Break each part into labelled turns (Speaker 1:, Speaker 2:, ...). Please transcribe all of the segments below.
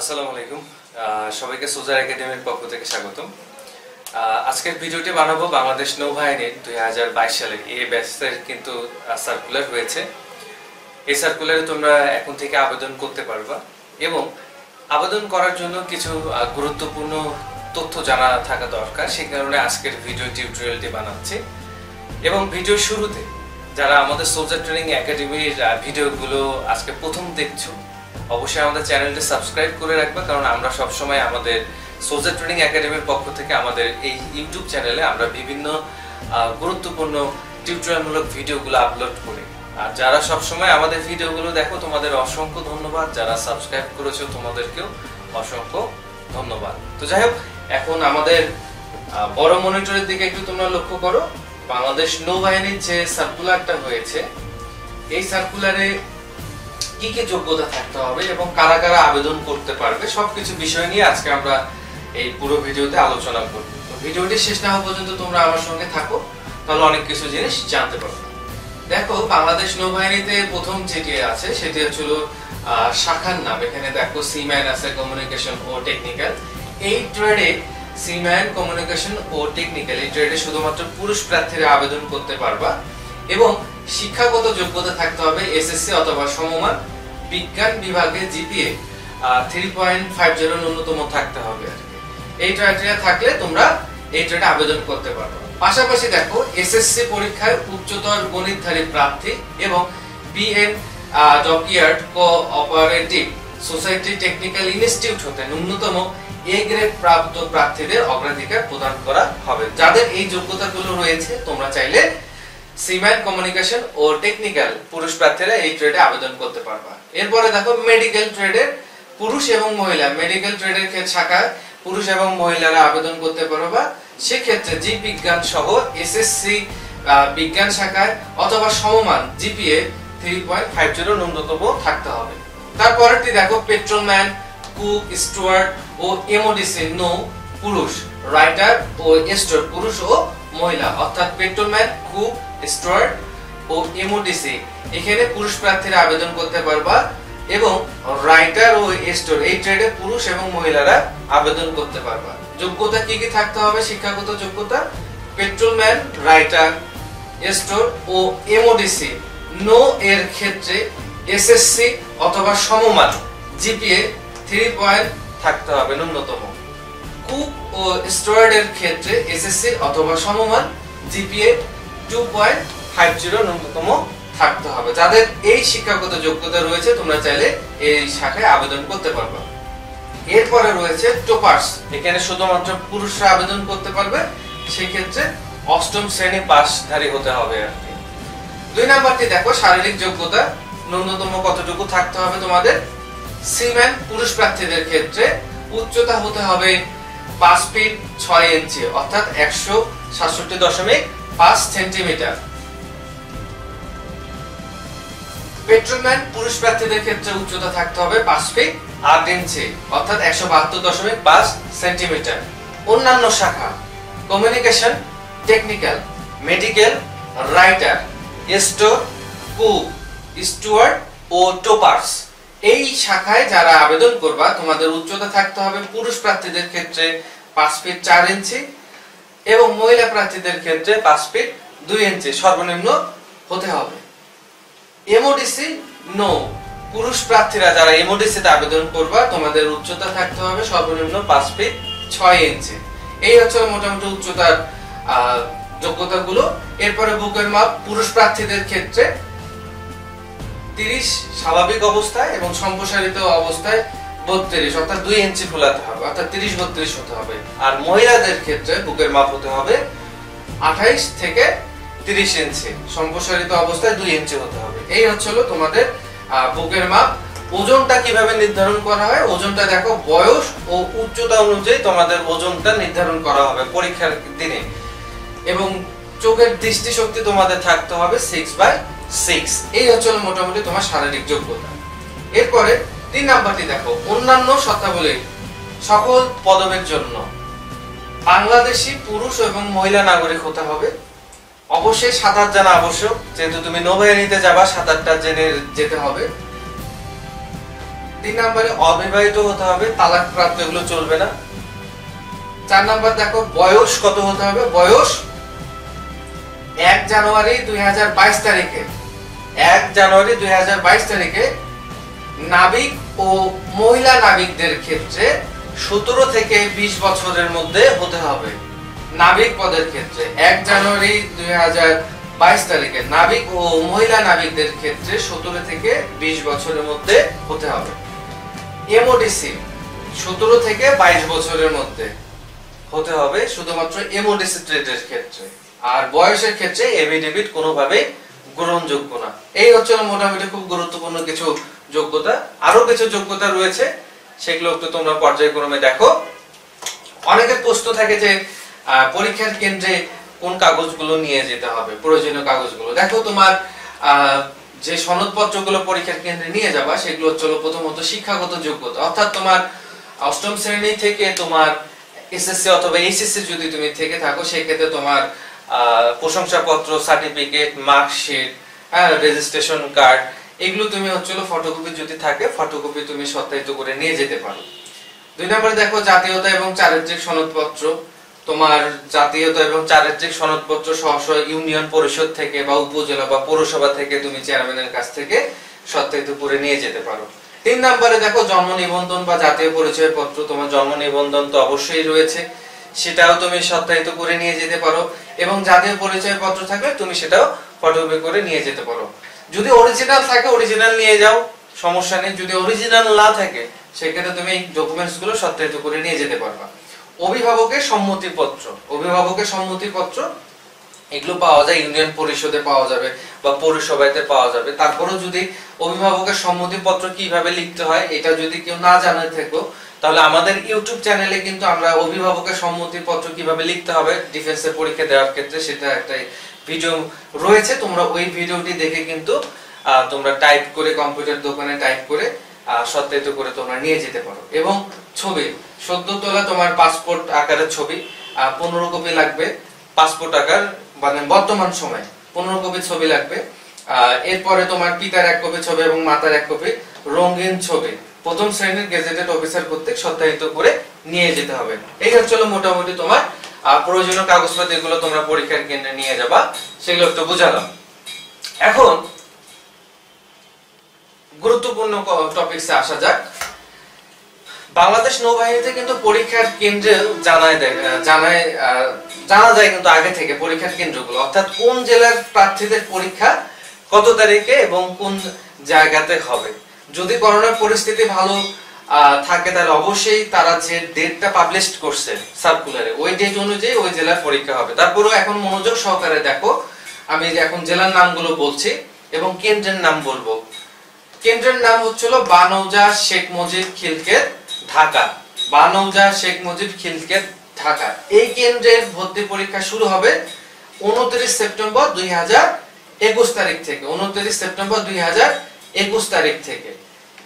Speaker 1: আসসালামু আলাইকুম। সবাইকে সোজার একাডেমির পক্ষ থেকে স্বাগতম। আজকের ভিডিওটি বানাবো বাংলাদেশ নৌবাহিনীর দুই হাজার বাইশ সালের এই ব্যাচের কিন্তু সার্কুলার হয়েছে। এই সার্কুলারে তোমরা এখন থেকে আবেদন করতে পারবা এবং আবেদন করার জন্য কিছু গুরুত্বপূর্ণ তথ্য জানা থাকা দরকার। সেই কারণে আজকের ভিডিও টিউটোরিয়ালটি বানাচ্ছি। এবং ভিডিও শুরুতে যারা আমাদের সোলজার ট্রেনিং একাডেমির ভিডিওগুলো আজকে প্রথম দেখছ অবশ্যই আমাদের চ্যানেলটি সাবস্ক্রাইব করে রাখবে, কারণ আমরা সবসময় আমাদের সোলজার ট্রেনিং একাডেমির পক্ষ থেকে আমাদের এই ইউটিউব চ্যানেলে আমরা বিভিন্ন গুরুত্বপূর্ণ টিউটোরিয়ালমূলক ভিডিওগুলো আপলোড করি। আর যারা সবসময় আমাদের ভিডিওগুলো দেখো, তোমাদের অসংখ্য ধন্যবাদ। যারা সাবস্ক্রাইব করেছ, তোমাদেরকেও অসংখ্য ধন্যবাদ। তো যাই হোক, এখন আমাদের বড় মনিটরের দিকে একটু তোমরা লক্ষ্য করো। বাংলাদেশ নৌবাহিনীর যে সার্কুলারটা হয়েছে, এই সার্কুলারে কি কি যোগ্যতা থাকতে হবে এবং কারা কারা আবেদন করতে পারবে, সবকিছু বিষয় নিয়ে আজকে আমরা এই পুরো ভিডিওতে আলোচনা করব। তো ভিডিওটি শেষ না হওয়া পর্যন্ত তোমরা আমার সঙ্গে থাকো, তাহলে অনেক কিছু জিনিস জানতে পারবে। দেখো, বাংলাদেশ নৌবাহিনীতে প্রথম যেটি আছে, সেটি হচ্ছিল শাখার নাম। এখানে দেখো সিম্যান আছে কমিউনিকেশন ও টেকনিক্যাল এই ট্রেডে সিম্যান কমিউনিকেশন ও টেকনিক্যাল এই ট্রেডে শুধুমাত্র পুরুষ প্রার্থীরা আবেদন করতে পারবা এবং শিক্ষাগত যোগ্যতা থাকতে হবে এসএসসি অথবা সমমান বিজ্ঞান বিভাগে GPA three point five zero ন্যূনতম থাকতে হবে। এই ক্রাইটেরিয়া থাকলে তোমরা এই ট্রেডে আবেদন করতে পারবে পাশাপাশি দেখো এসএসসি পরীক্ষায় উচ্চতর গণিতধারী প্রার্থী এবং BN dockyard cooperative society technical institute হতে ন্যূনতম এ গ্রেড প্রাপ্ত প্রার্থীদের অগ্রাধিকার প্রদান করা হবে যাদের এই যোগ্যতাগুলো রয়েছে, তোমরা চাইলে সিম্যান কমিউনিকেশন ও টেকনিক্যাল পুরুষ প্রার্থীরা এই ট্রেডে আবেদন করতে পারবা। এরপরে দেখো মেডিকেল ট্রেডের পুরুষ এবং মহিলা। মেডিকেল ট্রেডের ক্ষেত্রে শাখায় পুরুষ এবং মহিলারা আবেদন করতে পারবা। সেক্ষেত্রে জীব বিজ্ঞান সহ এসএসসি বিজ্ঞান শাখায় অথবা সমমান GPA three point five zero ন্যূনতম থাকতে হবে। তারপরেরটি দেখো পেট্রোলম্যান, কুক স্টুয়ার্ড ও এমওডিসি নৌ পুরুষ। রাইটার ও স্টোর পুরুষ ও মহিলা। অর্থাৎ পেট্রোলম্যান, কুক স্টুয়ার্ড ও এমওডিসি। এখানে পুরুষ প্রার্থীরা আবেদন করতে পারবা এবং রাইটার ও স্টোর, এই ট্রেডে পুরুষ এবং মহিলারা আবেদন করতে পারবা। যোগ্যতা কি কি থাকতে হবে? শিক্ষাগত যোগ্যতা, পেট্রোলম্যান, রাইটার, স্টোর ও এমওডিসি। নো এর ক্ষেত্রে এসএসসি অথবা সমমান, জিপিএ থ্রি পয়েন্ট থাকতে হবে ন্যূনতম। কুক ও স্টোয়ার্ডের ক্ষেত্রে এসএসসি অথবা সমমান, জিপিএ ন্যূনতম থাকতে হবে। যাদের এই শিক্ষাগত যোগ্যতা রয়েছে, তোমরা চাইলে এই শাখায় আবেদন করতে পারবে। এরপরে রয়েছে টোপার্স এখানে শুধুমাত্র পুরুষরা আবেদন করতে পারবে সেই ক্ষেত্রে অষ্টম শ্রেণি পাসধারী হতে হবে আর দুই নাম্বারটি দেখো, শারীরিক যোগ্যতা। ন্যূনতম কতটুকু থাকতে হবে তোমাদের? সিম্যান পুরুষ প্রার্থীদের ক্ষেত্রে উচ্চতা হতে হবে পাঁচ ফিট ছয় ইঞ্চি অর্থাৎ একশো সাতষট্টি দশমিক পাঁচ সেন্টিমিটার। পেট্রোলম্যান পুরুষ প্রার্থীদের ক্ষেত্রে উচ্চতা থাকতে হবে পাঁচ ফিট আট ইঞ্চি, অর্থাৎ একশো বাহাত্তর দশমিক পাঁচ সেন্টিমিটার। অন্যান্য শাখা communication technical medical writer store cook steward ও টোপার্স এই শাখায় যারা আবেদন করবা, তোমাদের উচ্চতা থাকতে হবে পুরুষ প্রার্থীদের ক্ষেত্রে পাঁচ ফিট চার ইঞ্চি এবং মহিলা প্রার্থীদের ক্ষেত্রে পাঁচ ফিট দুই ইঞ্চি সর্বনিম্ন হতে হবে। এমওডিসি নো পুরুষ প্রার্থীরা যারা এমওডিসি তে আবেদন করবা তোমাদের উচ্চতা থাকতে হবে সর্বনিম্ন পাঁচ ফিট ছয় ইঞ্চি। এই হচ্ছে মোটামুটি উচ্চতার আহ, যোগ্যতাগুলো। এরপরে বুকের মাপ পুরুষ প্রার্থীদের ক্ষেত্রে তিরিশ স্বাভাবিক অবস্থায় এবং সম্প্রসারিত অবস্থায় বত্রিশ, অর্থাৎ দুই ইঞ্চি ফোলাতে হবে, অর্থাৎ তিরিশ বত্রিশ হতে হবে। আর মহিলাদের ক্ষেত্রে বুকের মাপ হতে হবে আঠাইশ থেকে তিরিশ ইঞ্চি। সম্প্রসারিত অবস্থায় দুই ইঞ্চি হতে হবে। এই হচ্ছিল তোমাদের বুকের মাপ। ওজনটা কীভাবে নির্ধারণ করা হয়? ওজনটা দেখো, বয়স ও উচ্চতা অনুযায়ী তোমাদের ওজনটা নির্ধারণ করা হবে পরীক্ষার দিনে। এবং চোখের দৃষ্টিশক্তি তোমাদের থাকতে হবে সিক্স বাই সিক্স এই হচ্ছে মোটামুটি তোমার শারীরিক যোগ্যতা। এরপরে তিন নাম্বারটি দেখো, অন্যান্য শর্তাবলী সকল পদবের জন্য। বাংলাদেশি পুরুষ এবং মহিলা নাগরিক হতে হবে। অবশ্যই সাঁতার জানা আবশ্যক, যেহেতু তুমি নৌবাহিনীতে যাবা সাঁতারটা জেনে যেতে হবে। তিন নম্বরে অবিবাহিত হতে হবে, তালাক প্রাপ্ত এগুলো চলবে না। চার নাম্বার দেখো, বয়স কত হতে হবে? বয়স এক জানুয়ারি দুই হাজার বাইশ তারিখে। এক জানুয়ারি দুই হাজার বাইশ তারিখে নাবিক ও মহিলা নাবিকদের ক্ষেত্রে সতেরো থেকে বিশ বছরের মধ্যে হতে হবে। নাবিক পদের ক্ষেত্রে এক জানুয়ারি দুই বাইশ তারিখে নাবিক ও মহিলা নাবিকদের ক্ষেত্রে সতেরো থেকে বিশ বছরের মধ্যে হতে হবে। এমওডিসি সতেরো থেকে বাইশ বছরের মধ্যে হতে হবে শুধুমাত্র এমওডিসি ট্রেডের ক্ষেত্রে। আর বয়সের ক্ষেত্রে এভিডেভিট কোনোভাবেই গ্রহণযোগ্য না। এই হচ্ছে মোটামুটি খুব গুরুত্বপূর্ণ কিছু যোগ্যতা, আরও কিছু যোগ্যতা রয়েছে, সেগুলো একটু তোমরা পর্যায়ক্রমে দেখো। অনেকের প্রশ্ন থাকে যে পরীক্ষার কেন্দ্রে কোন কাগজগুলো নিয়ে যেতে হবে, প্রয়োজনীয় কাগজগুলো। দেখো তোমার যে সনদপত্রগুলো পরীক্ষার কেন্দ্রে নিয়ে যাবা, সেগুলো হচ্ছে প্রথমত শিক্ষাগত যোগ্যতা। অর্থাৎ তোমার অষ্টম শ্রেণি থেকে তোমার এসএসসি অথবা এইচএসসি যদি তুমি থেকে থাকো, সেক্ষেত্রে তোমার প্রশংসাপত্র, সার্টিফিকেট, মার্কশিট হ্যাঁ রেজিস্ট্রেশন কার্ড এগুলো তুমি হচ্ছিল ফটোকপি যদি থাকে ফটোকপি তুমি সত্যায়িত করে নিয়ে যেতে পারো। দুই নম্বরে দেখো জাতীয়তা এবং চারিত্রিক সনদপত্র। তোমার জাতীয়তা এবং চারিত্রিক সনদপত্র সহ ইউনিয়ন পরিষদ থেকে বা উপজেলা বা পৌরসভা থেকে তুমি চেয়ারম্যানের কাছ থেকে সত্যায়িত করে নিয়ে যেতে পারো। তিন নম্বরে দেখো জন্ম নিবন্ধন বা জাতীয় পরিচয় পত্র। তোমার জন্ম নিবন্ধন তো অবশ্যই রয়েছে। সেটাও তুমি সত্যায়িত করে নিয়ে যেতে পারো এবং জাতীয় পরিচয় পত্র থাকলে তুমি সেটাও ফটোকপি করে নিয়ে যেতে পারো। যদি অরিজিনাল থাকে অরিজিনাল নিয়ে যাও, সমস্যা নেই। যদি অরিজিনাল না থাকে, সেক্ষেত্রে তুমি ডকুমেন্টসগুলো সত্যায়িত করে নিয়ে যেতে পারবা। অভিভাবকের সম্মতিপত্র অভিভাবকের সম্মতিপত্র, এগুলো পাওয়া যায়, ইউনিয়ন পরিষদে পাওয়া যাবে বা পৌরসভাতে পাওয়া যাবে। তারপরেও যদি অভিভাবকের সম্মতিপত্র কীভাবে লিখতে হয়, এটা যদি কেউ না জানে থেকো তাহলে আমাদের ইউটিউব চ্যানেলে কিন্তু আমরা অভিভাবকের সম্মতিপত্র কীভাবে লিখতে হবে ডিফেন্সের পরীক্ষা দেওয়ার ক্ষেত্রে সেটা একটা ভিডিও রয়েছে, তোমরা ওই ভিডিওটি দেখে কিন্তু তোমরা টাইপ করে কম্পিউটার দোকানে টাইপ করে সত্যায়িত করে তোমরা নিয়ে যেতে পারো। এবং ছবি সদ্য তোলা তোমার পাসপোর্ট আকারের ছবি পনেরো কপি লাগবে পাসপোর্ট আকার মানে বর্তমান সময় পনেরো কপি ছবি লাগবে। এরপরে তোমার পিতার এক কপি ছবি এবং মাতার এক কপি রঙিন ছবি। প্রথম শ্রেণির গেজেটেড অফিসার কর্তৃক সত্যায়িত করে নিয়ে যেতে হবে। এই হচ্ছে মোটামুটি তোমার প্রয়োজনীয় কাগজপত্র এগুলো তোমরা পরীক্ষার কেন্দ্রে নিয়ে যাবা, সেগুলো একটু বুঝালাম। এখন গুরুত্বপূর্ণ টপিকসে আসা যাক। বাংলাদেশ নৌবাহিনীতে কিন্তু পরীক্ষার কেন্দ্রে জানায় জানায় জানা যায় কিন্তু আগে থেকে পরীক্ষার কেন্দ্রগুলো। অর্থাৎ কোন জেলার প্রার্থীদের পরীক্ষা কত তারিখে এবং কোন জায়গাতে হবে। যদি করোনার পরিস্থিতি ভালো থাকে, তাহলে অবশ্যই তারা যে ডেটটা পাবলিশ করছে সার্কুলারে ওই ডেট অনুযায়ী ওই জেলার পরীক্ষা হবে। তারপরেও এখন মনোযোগ সহকারে দেখো, আমি এখন জেলার নামগুলো বলছি এবং কেন্দ্রের নাম বলব। কেন্দ্রের নাম হচ্ছিল বানৌজা শেখ মুজিব খিলকের ঢাকা। বানৌজা শেখ মুজিব খিলকের ঢাকা। এই কেন্দ্রের ভর্তি পরীক্ষা শুরু হবে উনত্রিশ সেপ্টেম্বর দুই হাজার একুশ তারিখ থেকে। উনত্রিশ সেপ্টেম্বর দুই হাজার একুশ তারিখ থেকে।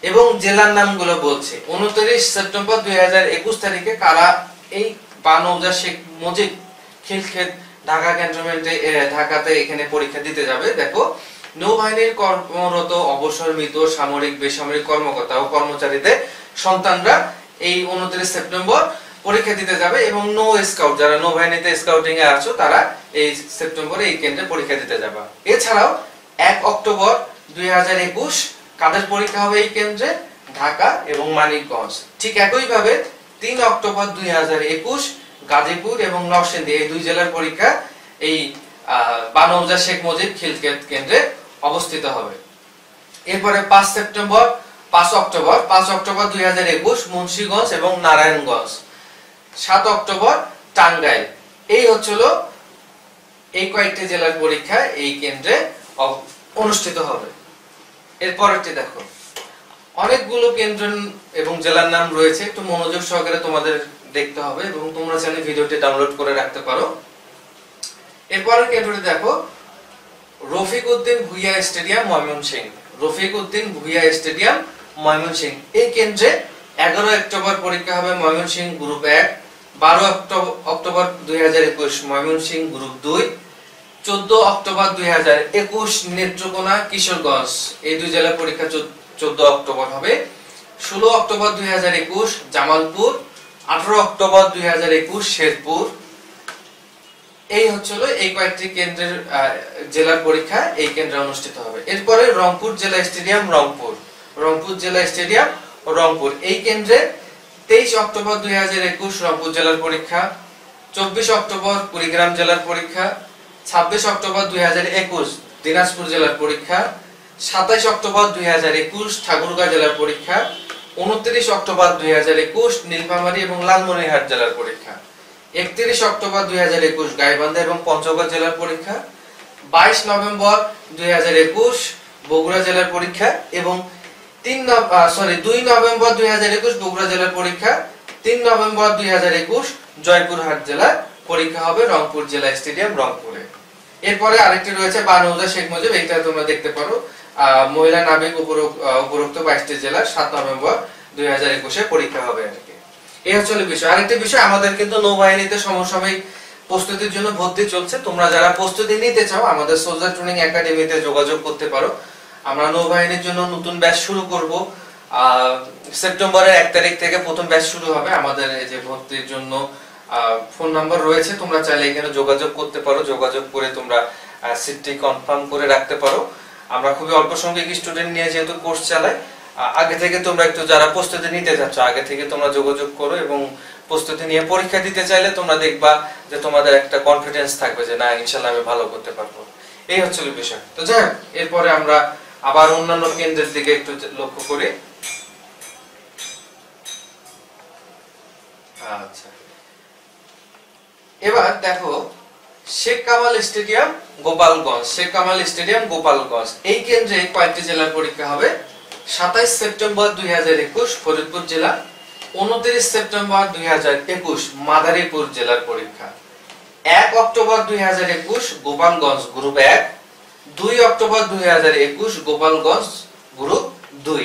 Speaker 1: এবং জেলার নামগুলো বলছে। উনত্রিশ সেপ্টেম্বর দুই হাজার একুশ তারিখে কারা এই বানৌজা শেখ মুজিব খিলক্ষেত ঢাকা ক্যান্টনমেন্টে ঢাকাতে এখানে পরীক্ষা দিতে যাবে? দেখো, নৌবাহিনীর কর্মরত অবসর মৃত সামরিক, বেসামরিক কর্মকর্তা ও কর্মচারীদের সন্তানরা এই উনত্রিশ সেপ্টেম্বর পরীক্ষা দিতে যাবে এবং নো স্কাউট, যারা নৌবাহিনীতে স্কাউটিং এ আছো, তারা এই সেপ্টেম্বরে এই কেন্দ্রে পরীক্ষা দিতে যাবে। এছাড়াও এক অক্টোবর দুই হাজার একুশ কাদের পরীক্ষা হবে এই কেন্দ্রে? ঢাকা এবং মানিকগঞ্জ। ঠিক একইভাবে তিন অক্টোবর দুই হাজার একুশ গাজীপুর এবং নরসিংদী, এই দুই জেলার পরীক্ষা এই বানৌজা শেখ মুজিব খিলকেত কেন্দ্রে অবস্থিত হবে। এরপরে পাঁচ সেপ্টেম্বর, পাঁচ অক্টোবর পাঁচ অক্টোবর দুই হাজার একুশ মুন্সীগঞ্জ এবং নারায়ণগঞ্জ। সাত অক্টোবর টাঙ্গাইল। এই হচ্ছিল এই কয়েকটি জেলার পরীক্ষা এই কেন্দ্রে অনুষ্ঠিত হবে। এরপরেরটি দেখো, অনেকগুলো কেন্দ্র এবং জেলার নাম রয়েছে, একটু মনোযোগ সহকারে তোমাদের দেখতে হবে এবং তোমরা চাইলে ভিডিওটি ডাউনলোড করে রাখতে পারো। এরপরের কেন্দ্রটি দেখো, রফিক উদ্দিন ভুইয়া স্টেডিয়াম, ময়মনসিংহ। রফিক উদ্দিন ভুইয়া স্টেডিয়াম, ময়মনসিংহ। এই কেন্দ্রে এগারো অক্টোবর পরীক্ষা হবে ময়মনসিংহ গ্রুপ এক, বারো অক্টোবর দুই হাজার একুশ, ময়মনসিংহ গ্রুপ দুই। চোদ্দ অক্টোবর দুই হাজার একুশ নেত্রকোনা কিশোরগঞ্জ এই দুই জেলা পরীক্ষা চোদ্দ অক্টোবর হবে। ষোলো অক্টোবর দুই হাজার একুশ জামালপুর, আঠারো অক্টোবর দুই হাজার একুশ শেরপুর। এই হচ্ছিল এই কয়েকটি কেন্দ্রের জেলার পরীক্ষা এই কেন্দ্রে অনুষ্ঠিত হবে। এরপরে রংপুর জেলা স্টেডিয়াম, রংপুর। রংপুর জেলা স্টেডিয়াম, রংপুর। এই কেন্দ্রে তেইশ অক্টোবর দুই হাজার একুশ রংপুর জেলার পরীক্ষা, চব্বিশ অক্টোবর কুড়িগ্রাম জেলার পরীক্ষা ছাব্বিশ অক্টোবর দুই হাজার একুশ দিনাজপুর জেলার পরীক্ষা, সাতাইশ অক্টোবর দুই হাজার একুশ ঠাকুরগাঁও জেলার পরীক্ষা, উনত্রিশ অক্টোবর দুই হাজার একুশ নীলফামারী এবং লালমনিরহাট জেলার পরীক্ষা, একত্রিশ অক্টোবর দুই হাজার একুশ গাইবান্ধা এবং পঞ্চগড় জেলার পরীক্ষা, বাইশ নভেম্বর দুই হাজার একুশ বগুড়া জেলার পরীক্ষা এবং তিন সরি দুই নভেম্বর দুই হাজার একুশ বগুড়া জেলার পরীক্ষা, তিন নভেম্বর দুই হাজার একুশ জয়পুরহাট জেলার পরীক্ষা হবে রংপুর জেলা স্টেডিয়াম রংপুরে। এরপরে আরেকটি রয়েছে বানৌজা শেখ মুজিব, এইটা তোমরা দেখতে পারো। মহিলা নাবিক উপরোক্ত বাইশটি জেলার সাত নভেম্বর দুই হাজার একুশে পরীক্ষা হবে এই হচ্ছে বিষয়। আরেকটি বিষয়, আমাদের কিন্তু নৌবাহিনীতে সমসাময়িক প্রস্তুতির জন্য ভর্তি চলছে। তোমরা যারা প্রস্তুতি নিতে চাও, আমাদের সোলজার ট্রেনিং একাডেমিতে যোগাযোগ করতে পারো। আমরা নৌবাহিনীর জন্য নতুন ব্যাচ শুরু করব। সেপ্টেম্বরের এক তারিখ থেকে প্রথম ব্যাচ শুরু হবে আমাদের এই যে ভর্তির জন্য। ফোন নাম্বার রয়েছে তোমরা চাইলে এখানে যোগাযোগ করতে পারো যোগাযোগ করে তোমরা সিটটি কনফার্ম করে রাখতে পারো। আমরা খুবই অল্প সংখ্যক স্টুডেন্ট নিয়ে যেহেতু কোর্স চালাই আগে থেকে তোমরা একটু যারা প্রস্তুতি নিতে চাচ্ছ আগে থেকে তোমরা যোগাযোগ করো এবং প্রস্তুতি নিয়ে পরীক্ষা দিতে চাইলে তোমরা দেখবা যে তোমাদের একটা কনফিডেন্স থাকবে যে না ইনশাল্লাহ আমি ভালো করতে পারব। এই হচ্ছে বিষয়। তো যাই হোক, এরপরে আমরা আবার অন্যান্য কেন্দ্রের দিকে একটু লক্ষ্য করি। আচ্ছা। এবার দেখো শেখ কামাল স্টেডিয়াম, গোপালগঞ্জ। শেখ কামাল স্টেডিয়াম, গোপালগঞ্জ। এই কেন্দ্রে কয়েকটি জেলার পরীক্ষা হবে। সাতাইশ সেপ্টেম্বর দুই হাজার একুশ ফরিদপুর জেলা, উনত্রিশ সেপ্টেম্বর দুই হাজার একুশ মাদারীপুর জেলার পরীক্ষা। এক অক্টোবর দুই হাজার একুশ গোপালগঞ্জ গ্রুপ এক, দুই অক্টোবর দুই হাজার একুশ গোপালগঞ্জ গ্রুপ দুই।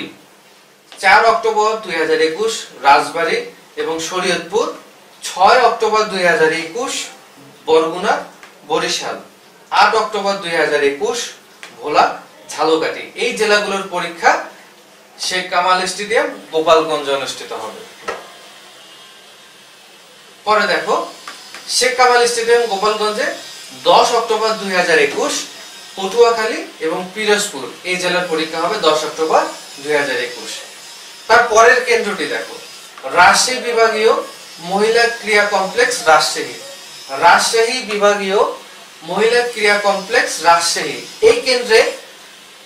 Speaker 1: চার অক্টোবর দুই হাজার একুশ রাজবাড়ী এবং শরীয়তপুর ছয় অক্টোবর দুই হাজার একুশ, বরগুনা, বরিশাল। আট অক্টোবর দুই হাজার একুশ, ভোলা, ঝালকাঠি। এই জেলাগুলোর পরীক্ষা শেখ কামাল স্টেডিয়াম, গোপালগঞ্জে অনুষ্ঠিত হবে। পরে দেখো, শেখ কামাল স্টেডিয়াম, গোপালগঞ্জে দশ অক্টোবর দুই হাজার একুশ, পটুয়াখালী এবং পিরোজপুর। এই জেলার পরীক্ষা হবে দশ অক্টোবর দুই হাজার একুশ। তার পরের কেন্দ্রটি দেখো, রাজশাহী বিভাগীয় মহিলা ক্রিয়া কমপ্লেক্স রাজশাহী। রাজশাহী বিভাগীয় মহিলা ক্রিয়া কমপ্লেক্স রাজশাহী। এই কেন্দ্রে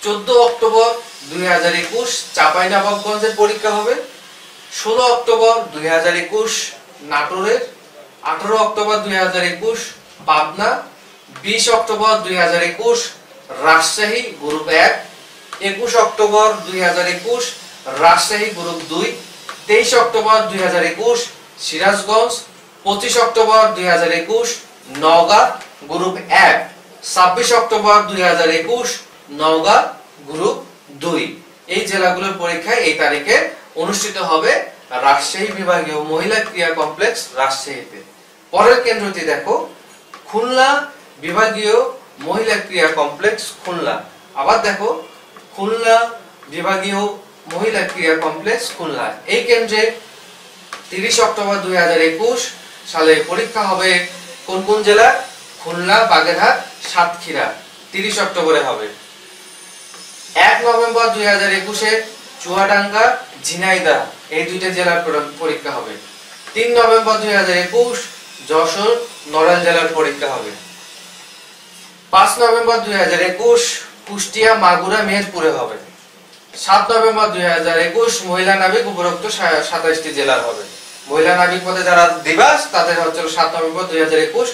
Speaker 1: চোদ্দ অক্টোবর দুই হাজার একুশ চাঁপাইনবাবগঞ্জের পরীক্ষা হবে। ষোলো অক্টোবর দুই হাজার একুশ নাটোরের। আঠারো অক্টোবর দুই হাজার একুশ পাবনা। বিশ অক্টোবর দুই হাজার একুশ রাজশাহী গ্রুপ এক। একুশ অক্টোবর দুই হাজার একুশ রাজশাহী গ্রুপ দুই। তেইশ অক্টোবর দুই হাজার একুশ সিরাজগঞ্জ, পঁচিশ অক্টোবর দুই হাজার একুশ, নওগাঁ, গ্রুপ এক। ছাব্বিশ অক্টোবর দুই হাজার একুশ, নওগাঁ, গ্রুপ দুই। এই জেলাগুলোর পরীক্ষা এই তারিখে অনুষ্ঠিত হবে রাজশাহী বিভাগীয় মহিলা ক্রিয়া কমপ্লেক্স রাজশাহীতে। পরের কেন্দ্রটি দেখো, খুলনা বিভাগীয় মহিলা ক্রিয়া কমপ্লেক্স খুলনা। আবার দেখো, খুলনা বিভাগীয় মহিলা ক্রিয়া কমপ্লেক্স খুলনা। এই কেন্দ্রে তিরিশ অক্টোবর দুই হাজার একুশ সালে পরীক্ষা হবে কোন কোন জেলা? খুলনা, বাগেরহাট, সাতক্ষীরা। তিরিশ অক্টোবরে হবে। এক নভেম্বর দুই হাজার একুশে চুয়াডাঙ্গা, ঝিনাইদহ, এই দুইটা জেলার পর- পরীক্ষা হবে। তিন নভেম্বর দুই হাজার একুশ যশোর, নড়াইল জেলার পরীক্ষা হবে। পাঁচ নভেম্বর দুই হাজার একুশ কুষ্টিয়া, মাগুরা, মেহেরপুরে হবে। সাত নভেম্বর দুই হাজার একুশ মহিলা নাবিক উপরোক্ত সা- সাতাইশটি জেলার হবে। মহিলা নাবিক পদে যারা দিবাস, তাদের হচ্ছে সাত নভেম্বর দুই হাজার একুশ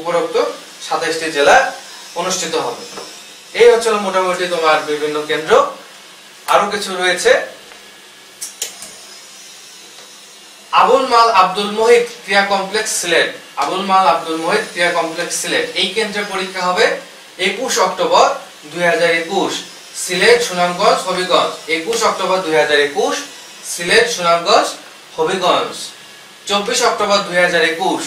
Speaker 1: উপরোক্ত সাতাইশটি জেলা অনুষ্ঠিত হবে। এই হচ্ছে মোটামুটি তোমার বিভিন্ন কেন্দ্র। আরও কিছু রয়েছে। আবুল মাল আব্দুল মোহিত ক্রিয়া কমপ্লেক্স সিলেট। আবুল মাল আব্দুল মোহিত ক্রিয়া কমপ্লেক্স সিলেট। এই কেন্দ্রে পরীক্ষা হবে একুশ অক্টোবর দুই হাজার একুশ। সিলেট, সুনামগঞ্জ, হবিগঞ্জ। একুশ অক্টোবর দুই হাজার একুশ। সিলেট, সুনামগঞ্জ হবিগঞ্জ। চব্বিশ অক্টোবর দুই হাজার একুশ,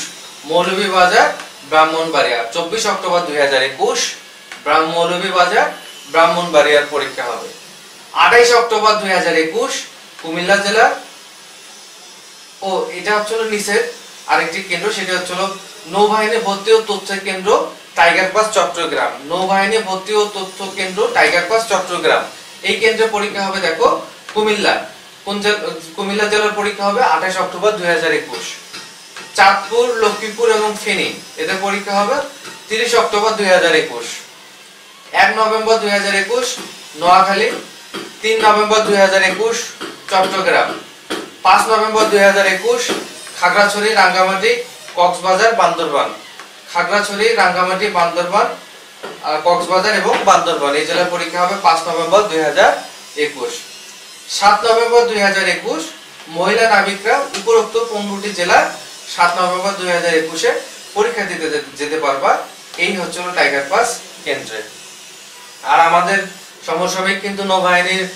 Speaker 1: মৌলভীবাজার, ব্রাহ্মণবাড়িয়া। চব্বিশ অক্টোবর দুই হাজার একুশ মৌলভীবাজার, ব্রাহ্মণবাড়িয়ার পরীক্ষা হবে। আঠাইশ অক্টোবর দুই হাজার একুশ,
Speaker 2: কুমিল্লা জেলার ও এটা হচ্ছে হলো নিচের আরেকটি কেন্দ্র, সেটা হচ্ছে হলো নৌবাহিনী ভর্তি ও তথ্য কেন্দ্র টাইগার পাস, চট্টগ্রাম। নৌবাহিনী ভর্তি ও তথ্য কেন্দ্র টাইগার পাস, চট্টগ্রাম। এই কেন্দ্রে পরীক্ষা হবে, দেখো, কুমিল্লা। কোন কুমিল্লা জেলার পরীক্ষা হবে আঠাশ অক্টোবর দুই হাজার একুশ। চাঁদপুর, লক্ষ্মীপুর এবং ফেনী, এদের পরীক্ষা হবে তিরিশ অক্টোবর দুই হাজার একুশ। এক নভেম্বর দুই হাজার একুশ, নোয়াখালী, তিন নভেম্বর দুই হাজার একুশ, চট্টগ্রাম। পাঁচ নভেম্বর দুই হাজার একুশ, খাগড়াছড়ি, রাঙ্গামাটি, কক্সবাজার, বান্দরবান। খাগড়াছড়ি, রাঙ্গামাটি, বান্দরবান কক্সবাজার এবং বান্দরবান। এই জেলার পরীক্ষা হবে পাঁচ নভেম্বর দুই হাজার একুশ। সাত নভেম্বর দুই হাজার একুশ, মহিলা নাবিকরা উপরোক্ত পনেরোটি জেলার সাত নভেম্বর দুই হাজার একুশে পরীক্ষা দিতে যেতে পারবা। এই হচ্ছে টাইগার পাস কেন্দ্রে। আর আমাদের সমসাময়িক কিন্তু নৌবাহিনীর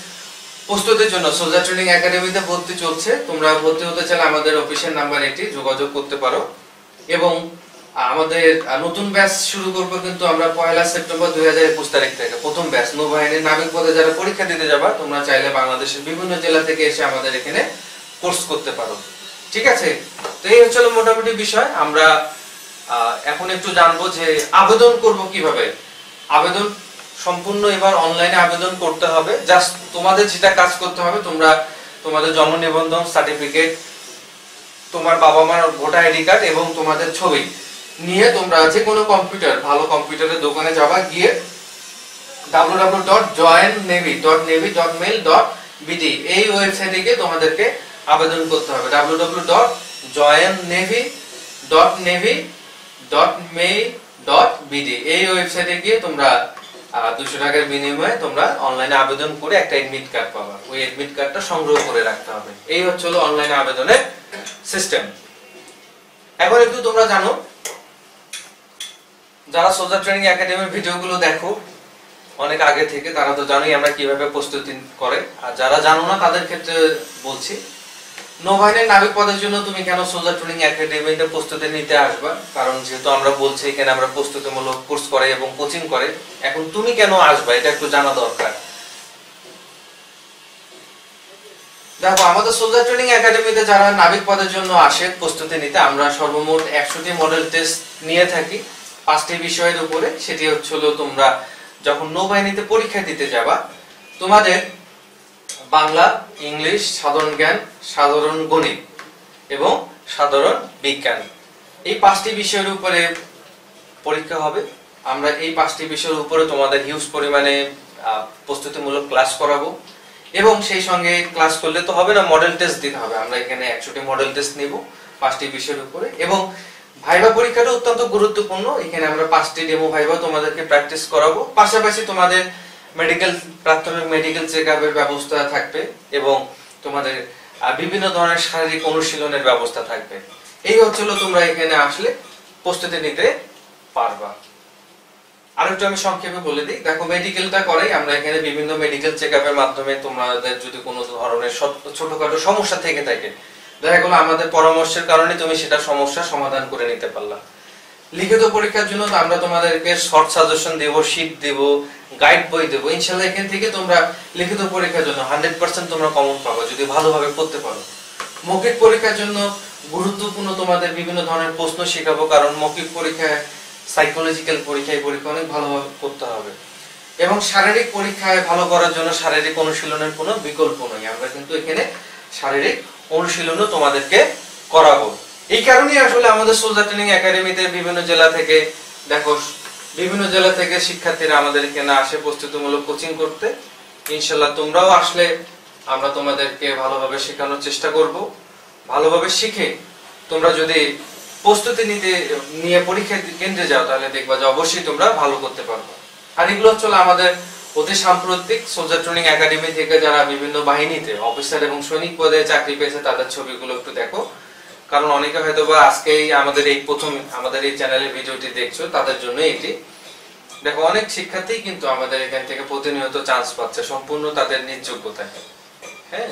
Speaker 2: প্রস্তুতির জন্য সোজা ট্রেনিং একাডেমিতে ভর্তি চলছে। তোমরা ভর্তি হতে চাইলে আমাদের অফিসের নাম্বার এটি যোগাযোগ করতে পারো। এবং আমাদের নতুন ব্যাচ শুরু করব কিন্তু আমরা পয়লা সেপ্টেম্বর দুই হাজার একুশ তারিখ থেকে। প্রথম ব্যাচ নৌবাহিনীর নাবিক পদে যারা পরীক্ষা দিতে যাবা, তোমরা চাইলে বাংলাদেশের বিভিন্ন জেলা থেকে এসে আমাদের এখানে কোর্স করতে পারো। ঠিক আছে? তো এই হচ্ছে মোটামুটি বিষয়। আমরা এখন একটু জানব যে আবেদন করব কীভাবে? আবেদন সম্পূর্ণ এবার অনলাইনে আবেদন করতে হবে। জাস্ট তোমাদের যেটা কাজ করতে হবে, তোমরা তোমাদের জন্ম নিবন্ধন সার্টিফিকেট তোমার বাবা মার ভোটার আইডি কার্ড এবং তোমাদের ছবি। নিয়ে তোমরা যে কোনো কম্পিউটার ভালো কম্পিউটারের দোকানে যাবা, গিয়ে www.joinnavy.navy.mail.bd এই ওয়েবসাইটে গিয়ে তোমাদেরকে আবেদন করতে হবে। www.joinnavy.navy.mail.bd এই ওয়েবসাইটে গিয়ে তোমরা দুশো টাকার বিনিময়ে তোমরা অনলাইনে আবেদন করে একটা এডমিট কার্ড পাবা। ওই এডমিট কার্ডটা সংগ্রহ করে রাখতে হবে। এই হচ্ছে হলো অনলাইনে আবেদনের সিস্টেম এখন একটু তোমরা জানো যারা সোজা ট্রেনিং একাডেমির ভিডিওগুলো দেখো, অনেক আগে থেকে, তারা তো জানোই আমরা কীভাবে প্রস্তুতি করে। আর যারা জানো না, তাদের ক্ষেত্রে বলছি, নৌবাহিনীর নাবিক পদের জন্য তুমি কেন সোজা ট্রেনিং একাডেমিতে প্রস্তুতি নিতে আসবা? কারণ যেহেতু আমরা বলছি, এখানে আমরা প্রস্তুতিমূলক কোর্স করে এবং কোচিং করে, এখন তুমি কেন আসবা? এটা একটু জানা দরকার। দেখো, আমাদের সোলজার ট্রেনিং একাডেমিতে যারা নাবিক পদের জন্য আসে প্রস্তুতি নিতে, আমরা সর্বমোট একশোটি মডেল টেস্ট নিয়ে থাকি। পাঁচটি বিষয়ের উপরে, সেটি হচ্ছে হলো তোমরা যখন নৌবাহিনীতে পরীক্ষা দিতে যাবা, তোমাদের বাংলা, ইংলিশ, সাধারণ জ্ঞান, সাধারণ গণিত এবং সাধারণ বিজ্ঞান। এই পাঁচটি বিষয়ের উপরে পরীক্ষা হবে। আমরা এই পাঁচটি বিষয়ের উপরে তোমাদের হিউজ পরিমাণে প্রস্তুতিমূলক ক্লাস করাবো। এবং সেই সঙ্গে ক্লাস করলে তো হবে না মডেল টেস্ট দিতে হবে। আমরা এখানে একশোটি মডেল টেস্ট নিব পাঁচটি বিষয়ের উপরে। এবং ভাইবা পরীক্ষাটা অত্যন্ত গুরুত্বপূর্ণ। এখানে আমরা পাঁচটি ডেমো ভাইবা তোমাদেরকে প্র্যাকটিস করাবো। পাশাপাশি তোমাদের মেডিকেল প্রাথমিক মেডিকেল চেক আপের ব্যবস্থা থাকবে এবং তোমাদের বিভিন্ন ধরনের শারীরিক অনুশীলনের ব্যবস্থা থাকবে। এই হচ্ছিল তোমরা এখানে আসলে প্রস্তুতি নিতে পারবা। আরেকটু আমি সংক্ষেপে বলে দিই। দেখো মেডিকেলটা করাই। আমরা এখানে বিভিন্ন মেডিকেল চেক আপের মাধ্যমে তোমাদের যদি কোনো ধরনের ছোটখাটো সমস্যা থেকে থাকে দেখা, আমাদের পরামর্শের কারণে তুমি সেটা সমাধান করে নিতে পারলা। লিখিত পরীক্ষার জন্য আমরা তোমাদেরকে শর্ট সাজেশন দেব দেব গাইড বই দেব। ইনশাল্লাহ এখান থেকে তোমরা লিখিত পরীক্ষার জন্য হান্ড্রেড পার্সেন্ট তোমরা কমন পাবো, যদি ভালোভাবে পারো। মৌখিক পরীক্ষার জন্য গুরুত্বপূর্ণ তোমাদের বিভিন্ন ধরনের প্রশ্ন শেখাবো, কারণ মৌখিক পরীক্ষায় সাইকোলজিক্যাল পরীক্ষায় পরীক্ষা অনেক ভালোভাবে করতে হবে। এবং শারীরিক পরীক্ষায় ভালো করার জন্য শারীরিক অনুশীলনের কোনো বিকল্প নেই। আমরা কিন্তু এখানে শারীরিক অনুশীলনও তোমাদেরকে করাবো। এই কারণেই আসলে আমাদের সোজা ট্রেনিং একাডেমিতে বিভিন্ন জেলা থেকে, দেখো, বিভিন্ন জেলা থেকে শিক্ষার্থীরা আমাদের এখানে আসে প্রস্তুতিমূলক কোচিং করতে। ইনশাল্লাহ তোমরাও আসলে আমরা তোমাদেরকে ভালোভাবে শেখানোর চেষ্টা করব। ভালোভাবে শিখে তোমরা যদি প্রস্তুতি নিতে, নিয়ে পরীক্ষা কেন্দ্রে যাও, তাহলে দেখবা যে অবশ্যই তোমরা ভালো করতে পারবে। আর এগুলো হচ্ছে আমাদের অতি সাম্প্রতিক সোলজার ট্রেনিং একাডেমি থেকে যারা বিভিন্ন বাহিনীতে অফিসার এবং সৈনিক পদে চাকরি পেয়েছে, তাদের ছবিগুলো একটু দেখো। কারণ অনেকে হয়তো বা আজকেই আমাদের এই প্রথম, আমাদের এই চ্যানেলের ভিডিওটি দেখছ, তাদের জন্য এটি। দেখো, অনেক শিক্ষার্থী কিন্তু আমাদের এখান থেকে প্রতিনিয়ত চান্স পাচ্ছে, সম্পূর্ণ তাদের নিজ যোগ্যতায়। হ্যাঁ?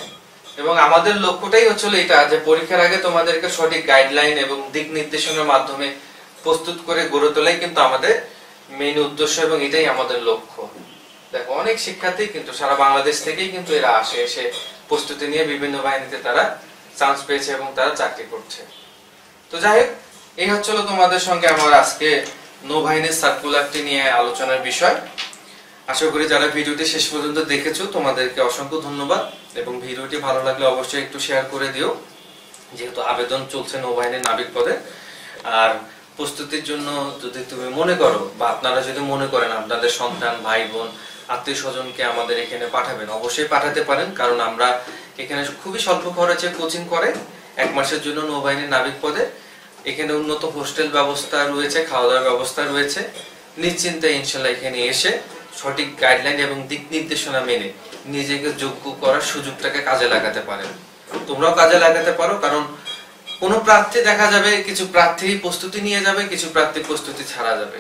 Speaker 2: এবং আমাদের লক্ষ্যটাই হচ্ছিল এটা, যে পরীক্ষার আগে তোমাদেরকে সঠিক গাইডলাইন এবং দিক নির্দেশনার মাধ্যমে প্রস্তুত করে গড়ে তোলাই কিন্তু আমাদের মেইন উদ্দেশ্য এবং এটাই আমাদের লক্ষ্য। দেখো, অনেক শিক্ষার্থী কিন্তু সারা বাংলাদেশ থেকেই কিন্তু এরা আসে, এসে প্রস্তুতি নিয়ে বিভিন্ন বাহিনীতে তারা চান্স পেয়েছে এবং তারা চাকরি করছে। তো যাই হোক, এই হচ্ছিল তোমাদের সঙ্গে আমার আজকে নৌবাহিনীর সার্কুলারটি নিয়ে আলোচনার বিষয়। আশা করি যারা ভিডিওটি শেষ পর্যন্ত দেখেছ, তোমাদেরকে অসংখ্য ধন্যবাদ এবং ভিডিওটি ভালো লাগলে অবশ্যই একটু শেয়ার করে দিও। যেহেতু আবেদন চলছে নৌবাহিনীর নাবিক পদে, আর প্রস্তুতির জন্য যদি তুমি মনে করো বা আপনারা যদি মনে করেন আপনাদের সন্তান, ভাই, বোন আত্মীয় স্বজনকে আমাদের এখানে পাঠাবেন। অবশ্যই পাঠাতে পারেন, কারণ আমরা এখানে খুবই স্বল্প খরচে কোচিং করে এক মাসের জন্য নৌবাহিনীর নাবিক পদে। এখানে উন্নত হোস্টেল ব্যবস্থা রয়েছে খাওয়া দাওয়ার ব্যবস্থা রয়েছে। নিশ্চিন্তে ইনশাল্লাহ এখানে এসে সঠিক গাইডলাইন এবং দিক নির্দেশনা মেনে নিজেকে যোগ্য করার সুযোগটাকে কাজে লাগাতে পারেন। তোমরাও কাজে লাগাতে পারো, কারণ কোন প্রার্থী দেখা যাবে, কিছু প্রার্থী প্রস্তুতি নিয়ে যাবে, কিছু প্রার্থী প্রস্তুতি ছাড়া যাবে।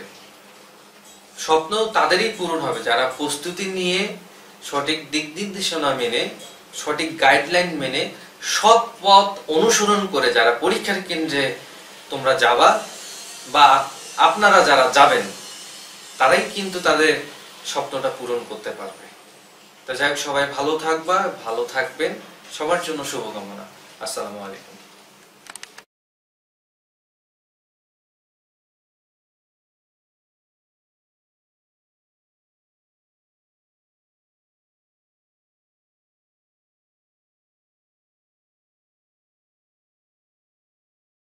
Speaker 2: স্বপ্ন তাদেরই পূরণ হবে। যারা প্রস্তুতি নিয়ে সঠিক দিক নির্দেশনা মেনে, সঠিক গাইডলাইন মেনে সৎ পথ অনুসরণ করে যারা পরীক্ষার কেন্দ্রে তোমরা যাবা বা আপনারা যারা যাবেন, তারাই কিন্তু তাদের স্বপ্নটা পূরণ করতে পারবে। তো যাই সবাই ভালো থাকবা, ভালো থাকবেন। সবার জন্য শুভকামনা। আসসালামু আলাইকুম।